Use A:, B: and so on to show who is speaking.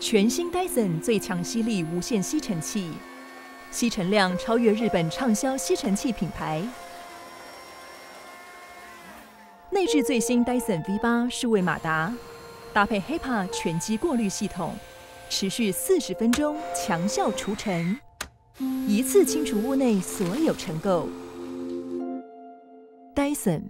A: 全新 Dyson 最强吸力无线吸尘器，吸尘量超越日本畅销吸尘器品牌。内置最新 Dyson V8 数位马达，搭配 HEPA 全机过滤系统，持续四十分钟强效除尘，一次清除屋内所有尘垢。Dyson。